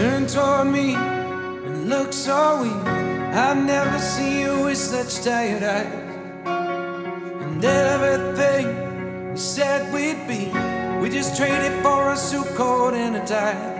Turn toward me and look so weak. I've never seen you with such tired eyes. And everything we said we'd be, we just traded for a suit coat and a tie.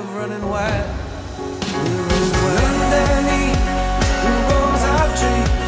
of running wild. Running wild. Underneath the rose of dreams.